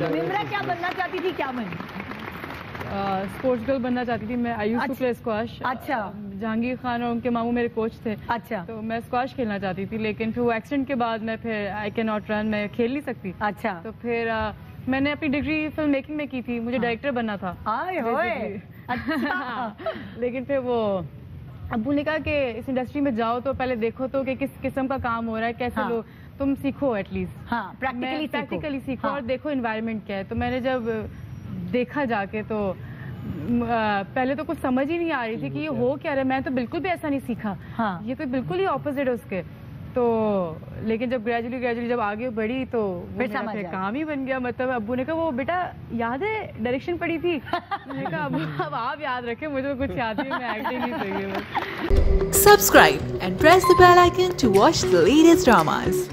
निम्रा क्या बनना चाहती थी? क्या बनी? स्पोर्ट्स गर्ल बनना चाहती थी मैं आई यूज़ टू अच्छा। प्ले स्क्वाश अच्छा। जहांगीर खान और उनके मामू मेरे कोच थे। अच्छा। तो मैं स्क्वाश खेलना चाहती थी लेकिन फिर वो एक्सीडेंट के बाद मैं फिर आई कैन नॉट रन मैं खेल नहीं सकती। अच्छा। तो फिर अ, मैंने अपनी डिग्री फ़िल्म मेकिंग में की थी मुझे डायरेक्टर बनना था अच्छा। लेकिन फिर वो अबू ने कहा कि इस इंडस्ट्री में जाओ तो पहले देखो तो कि किस किस्म का काम हो रहा है कैसे हाँ। लोग तुम सीखो एटलीस्ट हाँ प्रैक्टिकली प्रैक्टिकली सीखो। हाँ। और देखो इन्वायरमेंट क्या है। तो मैंने जब देखा जाके तो पहले तो कुछ समझ ही नहीं आ रही थी कि ये हो क्या रहा है। मैं तो बिल्कुल भी ऐसा नहीं सीखा। हाँ। ये तो बिल्कुल ही ऑपोजिट है उसके। तो लेकिन जब ग्रेजुअली ग्रेजुअली जब आगे बढ़ी तो फिर समझ काम ही बन गया। मतलब अब्बू ने कहा वो बेटा याद है? डायरेक्शन पड़ी थी? मैंने कहा अब अब आप याद रखें मुझे तो कुछ याद नहीं मैं एक्टिंग ही सही है। बस Subscribe and press the bell icon to watch the latest dramas.